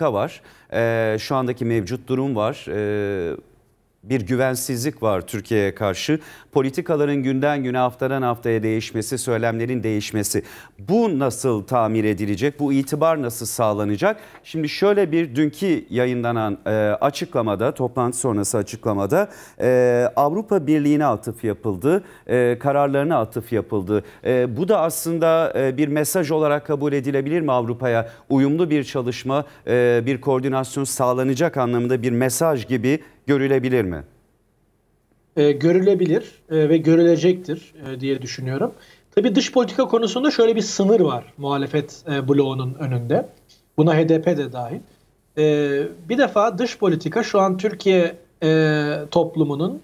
politika var. E, şu andaki mevcut durum var. E, bir güvensizlik var Türkiye'ye karşı. Politikaların günden güne haftadan haftaya değişmesi, söylemlerin değişmesi. Bu nasıl tamir edilecek? Bu itibar nasıl sağlanacak? Şimdi şöyle bir dünkü yayınlanan e, açıklamada, toplantı sonrası açıklamada e, Avrupa Birliği'ne atıf yapıldı. E, kararlarına atıf yapıldı. E, bu da aslında e, bir mesaj olarak kabul edilebilir mi Avrupa'ya? Uyumlu bir çalışma, e, bir koordinasyon sağlanacak anlamında bir mesaj gibi görülebilir mi? E, görülebilir e, ve görülecektir e, diye düşünüyorum. Tabii dış politika konusunda şöyle bir sınır var muhalefet e, bloğunun önünde. Buna HDP de dahil. E, bir defa dış politika şu an Türkiye e, toplumunun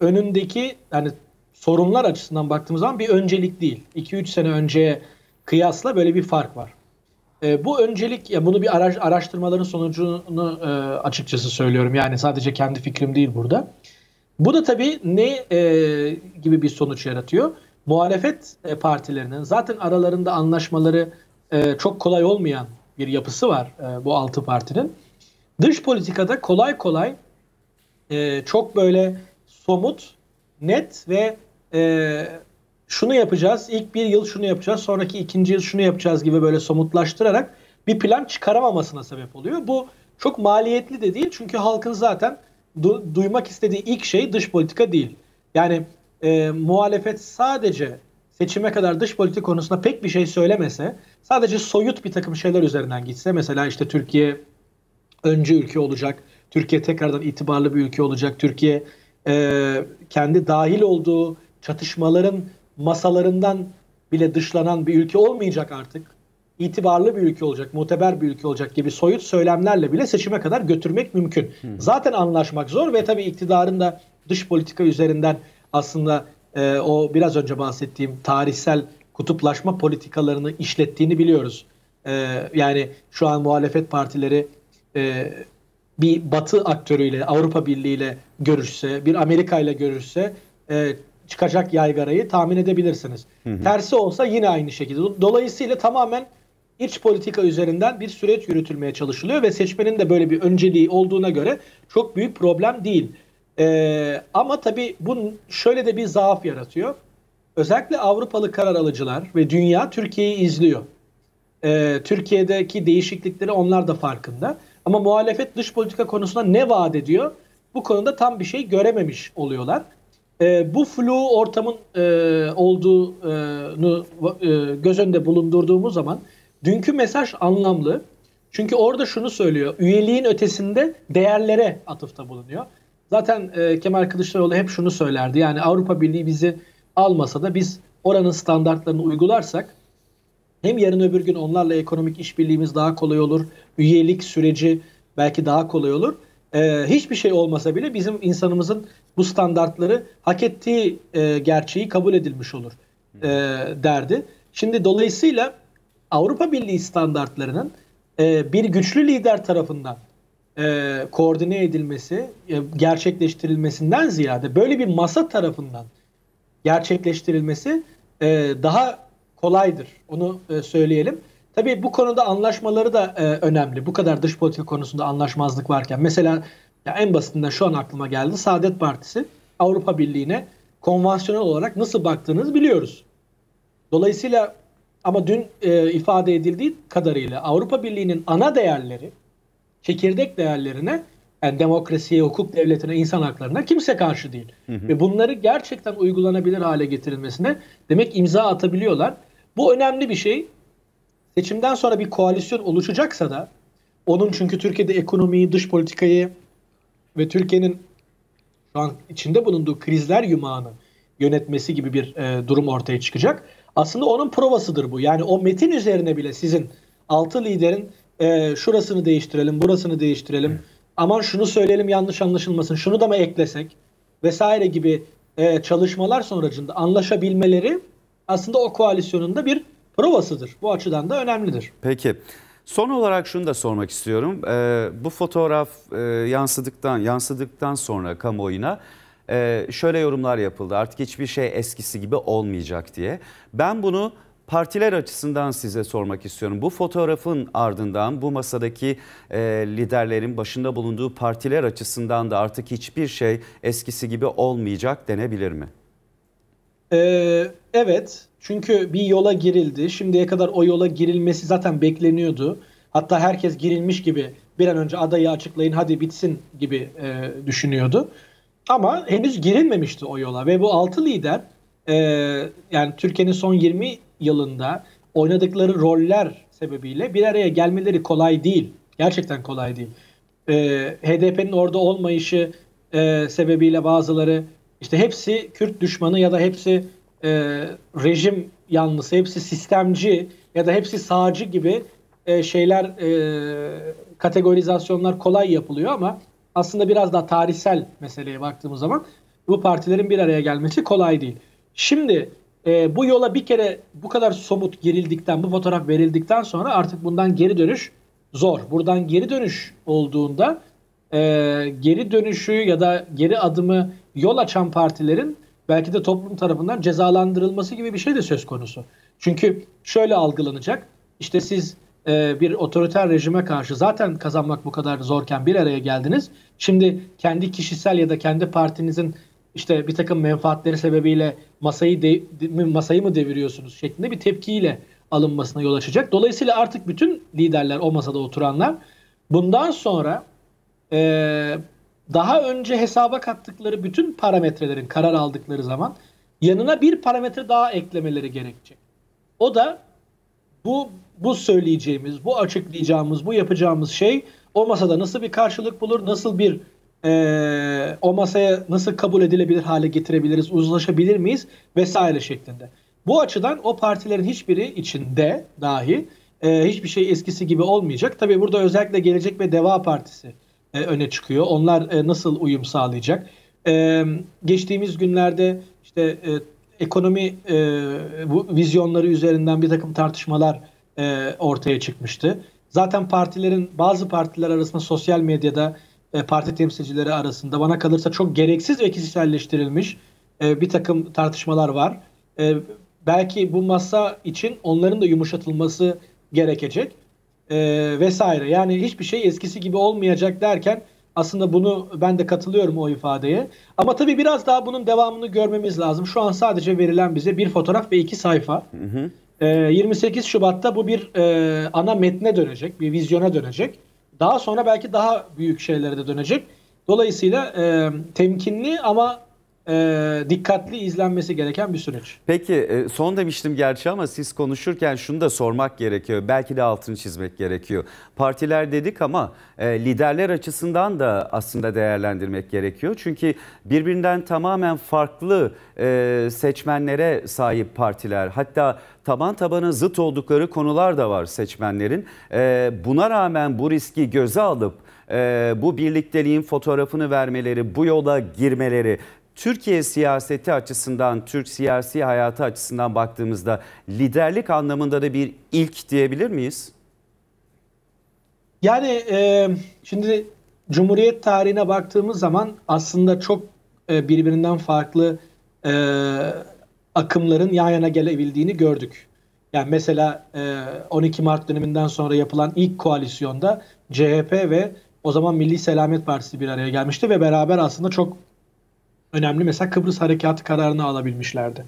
önündeki yani sorunlar açısından baktığımız zaman bir öncelik değil. 2-3 sene önceye kıyasla böyle bir fark var. E, bu öncelik, ya bunu bir araş, araştırmaların sonucunu e, açıkçası söylüyorum. Yani sadece kendi fikrim değil burada. Bu da tabii ne e, gibi bir sonuç yaratıyor? Muhalefet e, partilerinin zaten aralarında anlaşmaları e, çok kolay olmayan bir yapısı var e, bu altı partinin. Dış politikada kolay kolay e, çok böyle somut, net ve e, şunu yapacağız, ilk bir yıl şunu yapacağız, sonraki ikinci yıl şunu yapacağız gibi böyle somutlaştırarak bir plan çıkaramamasına sebep oluyor. Bu çok maliyetli de değil çünkü halkın zaten du- duymak istediği ilk şey dış politika değil. Yani e, muhalefet sadece seçime kadar dış politika konusunda pek bir şey söylemese, sadece soyut bir takım şeyler üzerinden gitse, mesela işte Türkiye öncü ülke olacak, Türkiye tekrardan itibarlı bir ülke olacak, Türkiye e, kendi dahil olduğu çatışmaların masalarından bile dışlanan bir ülke olmayacak artık. İtibarlı bir ülke olacak, muteber bir ülke olacak gibi soyut söylemlerle bile seçime kadar götürmek mümkün. Hı. Zaten anlaşmak zor ve tabii iktidarın da dış politika üzerinden aslında e, o biraz önce bahsettiğim tarihsel kutuplaşma politikalarını işlettiğini biliyoruz. E, yani şu an muhalefet partileri e, bir Batı aktörüyle, Avrupa Birliği ile görüşse, bir Amerika ile görüşse e, çıkacak yaygarayı tahmin edebilirsiniz. Hı hı. Tersi olsa yine aynı şekilde. Dolayısıyla tamamen iç politika üzerinden bir süreç yürütülmeye çalışılıyor ve seçmenin de böyle bir önceliği olduğuna göre çok büyük problem değil. Ee, ama tabii bu şöyle de bir zaaf yaratıyor. Özellikle Avrupalı karar alıcılar ve dünya Türkiye'yi izliyor. Ee, Türkiye'deki değişiklikleri onlar da farkında. Ama muhalefet dış politika konusunda ne vaat ediyor? Bu konuda tam bir şey görememiş oluyorlar e, bu flu ortamın e, olduğunu e, göz önünde bulundurduğumuz zaman dünkü mesaj anlamlı. Çünkü orada şunu söylüyor. Üyeliğin ötesinde değerlere atıfta bulunuyor. Zaten e, Kemal Kılıçdaroğlu hep şunu söylerdi. Yani Avrupa Birliği bizi almasa da biz oranın standartlarını uygularsak hem yarın öbür gün onlarla ekonomik işbirliğimiz daha kolay olur. Üyelik süreci belki daha kolay olur. Ee, hiçbir şey olmasa bile bizim insanımızın bu standartları hak ettiği e, gerçeği kabul edilmiş olur e, derdi. Şimdi dolayısıyla Avrupa Birliği standartlarının e, bir güçlü lider tarafından e, koordine edilmesi, e, gerçekleştirilmesinden ziyade böyle bir masa tarafından gerçekleştirilmesi e, daha kolaydır. Onu e, söyleyelim. Tabii bu konuda anlaşmaları da e, önemli. Bu kadar dış politika konusunda anlaşmazlık varken. Mesela ya en basitinden şu an aklıma geldi. Saadet Partisi Avrupa Birliği'ne konvansiyonel olarak nasıl baktığınızı biliyoruz. Dolayısıyla ama dün e, ifade edildiği kadarıyla Avrupa Birliği'nin ana değerleri, çekirdek değerlerine yani demokrasiye, hukuk devletine, insan haklarına kimse karşı değil. Hı hı. Ve bunları gerçekten uygulanabilir hale getirilmesine demek imza atabiliyorlar. Bu önemli bir şey. Seçimden sonra bir koalisyon oluşacaksa da onun çünkü Türkiye'de ekonomiyi, dış politikayı, ve Türkiye'nin şu an içinde bulunduğu krizler yumağını yönetmesi gibi bir e, durum ortaya çıkacak. Aslında onun provasıdır bu. Yani o metin üzerine bile sizin altı liderin e, şurasını değiştirelim, burasını değiştirelim. Aman şunu söyleyelim yanlış anlaşılmasın, şunu da mı eklesek vesaire gibi e, çalışmalar sonucunda anlaşabilmeleri aslında o koalisyonun da bir provasıdır. Bu açıdan da önemlidir. Peki. Son olarak şunu da sormak istiyorum. Ee, bu fotoğraf e, yansıdıktan yansıdıktan sonra kamuoyuna e, şöyle yorumlar yapıldı. Artık hiçbir şey eskisi gibi olmayacak diye. Ben bunu partiler açısından size sormak istiyorum. Bu fotoğrafın ardından bu masadaki e, liderlerin başında bulunduğu partiler açısından da artık hiçbir şey eskisi gibi olmayacak denebilir mi? Ee, evet çünkü bir yola girildi. Şimdiye kadar o yola girilmesi zaten bekleniyordu. Hatta herkes girilmiş gibi bir an önce adayı açıklayın hadi bitsin gibi e, düşünüyordu. Ama henüz girilmemişti o yola ve bu altı lider e, yani Türkiye'nin son 20 yılında oynadıkları roller sebebiyle bir araya gelmeleri kolay değil. Gerçekten kolay değil. E, HDP'nin orada olmayışı e, sebebiyle bazıları işte hepsi Kürt düşmanı ya da hepsi e, rejim yanlısı, hepsi sistemci ya da hepsi sağcı gibi e, şeyler e, kategorizasyonlar kolay yapılıyor ama aslında biraz daha tarihsel meseleye baktığımız zaman bu partilerin bir araya gelmesi kolay değil. Şimdi e, bu yola bir kere bu kadar somut girildikten, bu fotoğraf verildikten sonra artık bundan geri dönüş zor. Buradan geri dönüş olduğunda e, geri dönüşü ya da geri adımı yol açan partilerin belki de toplum tarafından cezalandırılması gibi bir şey de söz konusu. Çünkü şöyle algılanacak. İşte siz e, bir otoriter rejime karşı zaten kazanmak bu kadar zorken bir araya geldiniz. Şimdi kendi kişisel ya da kendi partinizin işte bir takım menfaatleri sebebiyle masayı de, masayı mı deviriyorsunuz şeklinde bir tepkiyle alınmasına yol açacak. Dolayısıyla artık bütün liderler o masada oturanlar bundan sonra e, daha önce hesaba kattıkları bütün parametrelerin karar aldıkları zaman yanına bir parametre daha eklemeleri gerekecek. O da bu bu söyleyeceğimiz, bu açıklayacağımız, bu yapacağımız şey o masada nasıl bir karşılık bulur, nasıl bir e, o masaya nasıl kabul edilebilir hale getirebiliriz, uzlaşabilir miyiz vesaire şeklinde. Bu açıdan o partilerin hiçbiri içinde dahi e, hiçbir şey eskisi gibi olmayacak. Tabii burada özellikle Gelecek ve Deva Partisi e, öne çıkıyor. Onlar e, nasıl uyum sağlayacak? E, geçtiğimiz günlerde işte e, ekonomi e, bu vizyonları üzerinden bir takım tartışmalar e, ortaya çıkmıştı. Zaten partilerin bazı partiler arasında sosyal medyada e, parti temsilcileri arasında bana kalırsa çok gereksiz ve kişiselleştirilmiş e, bir takım tartışmalar var. E, belki bu masa için onların da yumuşatılması gerekecek e, vesaire. Yani hiçbir şey eskisi gibi olmayacak derken aslında bunu ben de katılıyorum o ifadeye. Ama tabii biraz daha bunun devamını görmemiz lazım. Şu an sadece verilen bize bir fotoğraf ve iki sayfa. Hı hı. 28 ee, Şubat'ta bu bir e, ana metne dönecek, bir vizyona dönecek. Daha sonra belki daha büyük şeylere de dönecek. Dolayısıyla e, temkinli ama e, dikkatli izlenmesi gereken bir süreç. Peki e, son demiştim gerçi ama siz konuşurken şunu da sormak gerekiyor. Belki de altını çizmek gerekiyor. Partiler dedik ama e, liderler açısından da aslında değerlendirmek gerekiyor. Çünkü birbirinden tamamen farklı e, seçmenlere sahip partiler. Hatta taban tabana zıt oldukları konular da var seçmenlerin. E, buna rağmen bu riski göze alıp e, bu birlikteliğin fotoğrafını vermeleri, bu yola girmeleri Türkiye siyaseti açısından, Türk siyasi hayatı açısından baktığımızda liderlik anlamında da bir ilk diyebilir miyiz? Yani e, şimdi Cumhuriyet tarihine baktığımız zaman aslında çok e, birbirinden farklı e, akımların yan yana gelebildiğini gördük. Yani mesela e, 12 Mart döneminden sonra yapılan ilk koalisyonda CHP ve o zaman Milli Selamet Partisi bir araya gelmişti ve beraber aslında çok önemli mesela Kıbrıs Harekatı kararını alabilmişlerdi.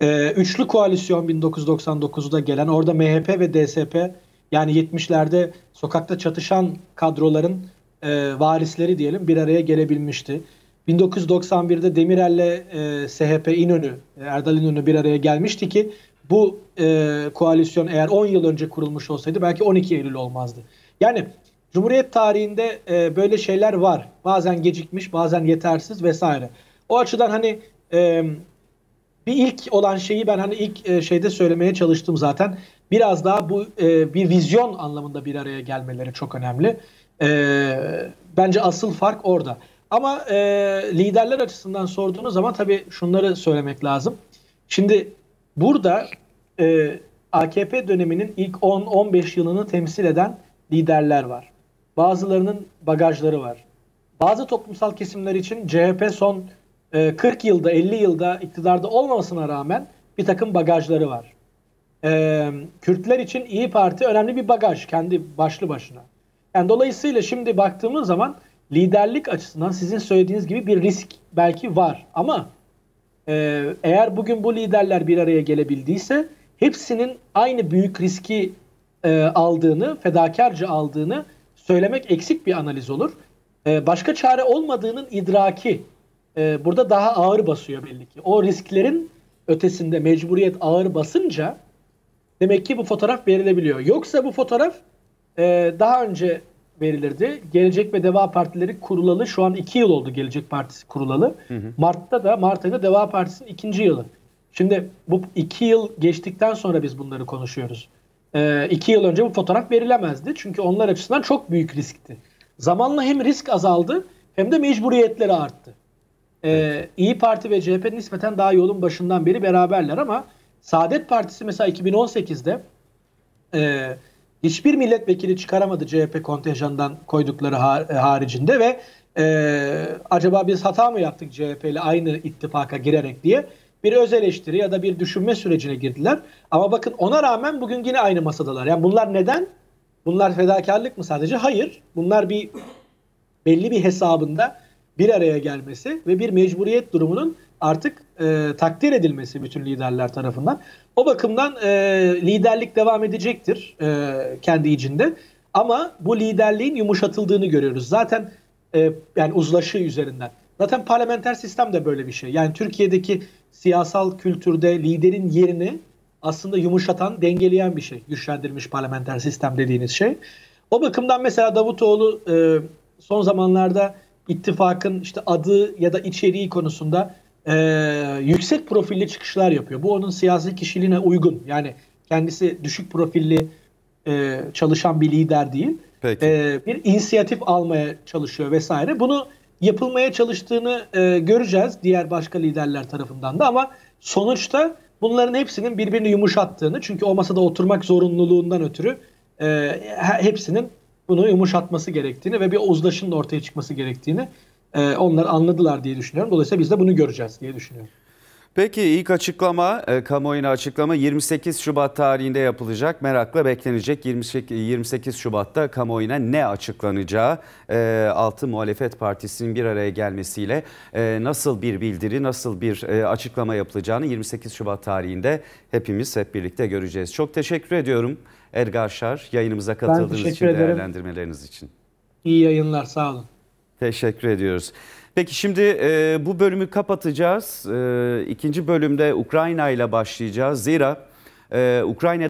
Ee, üçlü koalisyon 1999'da gelen orada MHP ve DSP yani 70'lerde sokakta çatışan kadroların e, varisleri diyelim bir araya gelebilmişti. 1991'de Demirel'le e, SHP İnönü, Erdal İnönü bir araya gelmişti ki bu e, koalisyon eğer 10 yıl önce kurulmuş olsaydı belki 12 Eylül olmazdı. Yani Cumhuriyet tarihinde e, böyle şeyler var. Bazen gecikmiş, bazen yetersiz vesaire. O açıdan hani e, bir ilk olan şeyi ben hani ilk e, şeyde söylemeye çalıştım zaten. Biraz daha bu e, bir vizyon anlamında bir araya gelmeleri çok önemli. E, bence asıl fark orada. Ama e, liderler açısından sorduğunuz zaman tabii şunları söylemek lazım. Şimdi burada e, AKP döneminin ilk 10-15 yılını temsil eden liderler var. Bazılarının bagajları var. Bazı toplumsal kesimler için CHP son 40 ee, yılda 50 yılda iktidarda olmamasına rağmen bir takım bagajları var. e, Kürtler için İyi Parti önemli bir bagaj kendi başlı başına. Yani dolayısıyla şimdi baktığımız zaman liderlik açısından sizin söylediğiniz gibi bir risk belki var ama e, eğer bugün bu liderler bir araya gelebildiyse hepsinin aynı büyük riski e, aldığını, fedakarca aldığını söylemek eksik bir analiz olur. E, başka çare olmadığının idraki e, burada daha ağır basıyor belli ki. O risklerin ötesinde mecburiyet ağır basınca demek ki bu fotoğraf verilebiliyor. Yoksa bu fotoğraf e, daha önce verilirdi. Gelecek ve Deva Partileri kurulalı şu an iki yıl oldu Gelecek Partisi kurulalı. Hı hı. Mart'ta da Mart ayında Deva Partisi'nin ikinci yılı. Şimdi bu iki yıl geçtikten sonra biz bunları konuşuyoruz. E, iki yıl önce bu fotoğraf verilemezdi. Çünkü onlar açısından çok büyük riskti. Zamanla hem risk azaldı hem de mecburiyetleri arttı. Ee, İyi Parti ve CHP nispeten daha yolun başından beri beraberler ama Saadet Partisi mesela 2018'de e, hiçbir milletvekili çıkaramadı CHP kontenjanından koydukları har- haricinde ve e, acaba biz hata mı yaptık CHP ile aynı ittifaka girerek diye bir öz eleştiri ya da bir düşünme sürecine girdiler. Ama bakın ona rağmen bugün yine aynı masadalar. Yani bunlar neden? Bunlar fedakarlık mı sadece? Hayır. Bunlar bir belli bir hesabında bir araya gelmesi ve bir mecburiyet durumunun artık e, takdir edilmesi bütün liderler tarafından. O bakımdan e, liderlik devam edecektir e, kendi içinde. Ama bu liderliğin yumuşatıldığını görüyoruz. Zaten e, yani uzlaşı üzerinden. Zaten parlamenter sistem de böyle bir şey. Yani Türkiye'deki siyasal kültürde liderin yerini aslında yumuşatan, dengeleyen bir şey. Güçlendirilmiş parlamenter sistem dediğiniz şey. O bakımdan mesela Davutoğlu e, son zamanlarda ittifakın işte adı ya da içeriği konusunda e, yüksek profilli çıkışlar yapıyor. Bu onun siyasi kişiliğine uygun. Yani kendisi düşük profilli e, çalışan bir lider değil. Peki. E, bir inisiyatif almaya çalışıyor vesaire. Bunu yapılmaya çalıştığını e, göreceğiz diğer başka liderler tarafından da ama sonuçta bunların hepsinin birbirini yumuşattığını çünkü o masada oturmak zorunluluğundan ötürü e, hepsinin bunu yumuşatması gerektiğini ve bir uzlaşının ortaya çıkması gerektiğini e, onlar anladılar diye düşünüyorum. Dolayısıyla biz de bunu göreceğiz diye düşünüyorum. Peki ilk açıklama, e, kamuoyuna açıklama 28 Şubat tarihinde yapılacak. Merakla beklenecek 28, 28 Şubat'ta kamuoyuna ne açıklanacağı, e, Altı Muhalefet Partisi'nin bir araya gelmesiyle e, nasıl bir bildiri, nasıl bir e, açıklama yapılacağını 28 Şubat tarihinde hepimiz hep birlikte göreceğiz. Çok teşekkür ediyorum Edgar Şar yayınımıza katıldığınız için, ederim. değerlendirmeleriniz için. İyi yayınlar, sağ olun. Teşekkür ediyoruz. Peki şimdi e, bu bölümü kapatacağız. E, ikinci bölümde Ukrayna ile başlayacağız. Zira e, Ukrayna